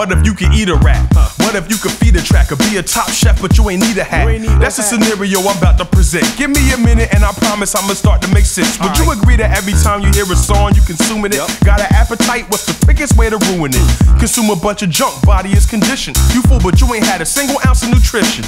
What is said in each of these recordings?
What if you could eat a rat? What if you could feed a track or be a top chef, but you ain't need a hat? need That's the hat. scenario I'm about to present. Give me a minute and I promise I'ma start to make sense. Would you agree that every time you hear a song, you consuming it? Got an appetite? What's the quickest way to ruin it? Consume a bunch of junk, body is conditioned. You fool, but you ain't had a single ounce of nutrition.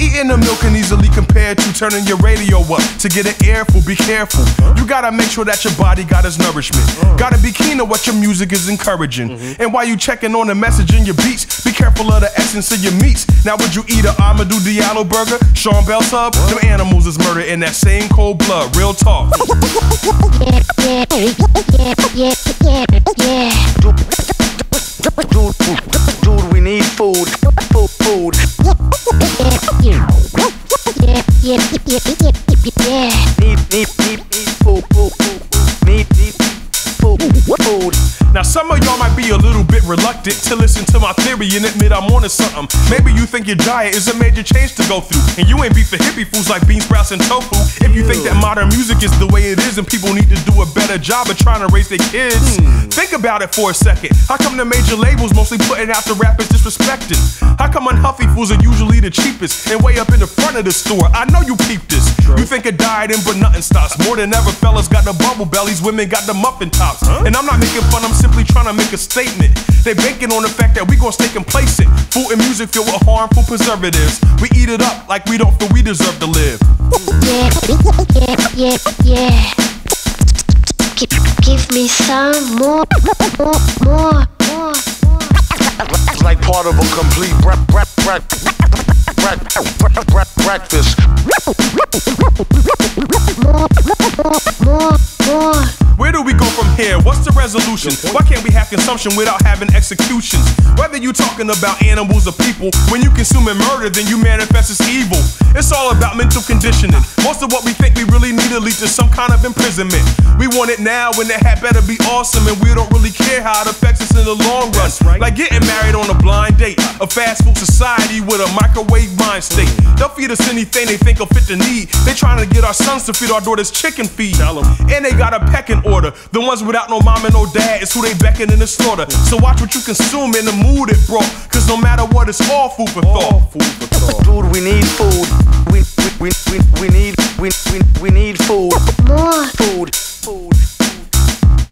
Eating the milk can easily compare to turning your radio up to get an earful. Be careful. You gotta make sure that your body got its nourishment. Gotta be keen on what your music is encouraging. And while you checking on the message in your beats, be careful of the essence of your meats. Now, would you eat a Amadou Diallo burger? Sean Bell sub? Them animals is murdered in that same cold blood. Real talk. yeah, yeah, yeah, yeah, yeah. Dude, dude, dude, we need food. Food, food. Yeah, yeah, yeah, yeah, yeah. Need, need, need, need food, food, food, some of y'all might be a little bit reluctant to listen to my theory and admit I'm onto something. Maybe you think your diet is a major change to go through, and you ain't beef for hippie foods like bean sprouts and tofu. If you think that modern music is the way it is and people need to do a better job of trying to raise their kids, hmm. think about it for a second. How come the major labels mostly putting out the rappers disrespecting? How come unhealthy foods are usually the cheapest and way up in the front of the store? I know you peeped this. You think a diet in but nothing stops. More than ever, fellas got the bubble bellies, women got the muffin tops. And I'm not making fun, I'm simply trying to make a statement. They banking on the fact that we gon' stay complacent. Food and music filled with harmful preservatives. We eat it up like we don't feel we deserve to live. yeah, yeah, yeah, yeah. Give, give me some more, more, more, more, more. Like part of a complete breakfast. Why can't we have consumption without having executions? Whether you're talking about animals or people, when you consuming murder, then you manifest as evil. It's all about mental conditioning. Most of what we think we really need to lead to some kind of imprisonment. We want it now when that hat better be awesome, and we don't really care how it affects us in the long run. Like getting married on a blind date, a fast food society with a microwave mind state. They'll feed us anything they think will fit the need. They're trying to get our sons to feed our daughters chicken feed. And they got a pecking order. The ones without no mom and no dad is who they beckon in the slaughter. So watch what you consume and the mood it brought. Cause no matter what, it's all food for thought. Dude, we need food. We, we, we, we,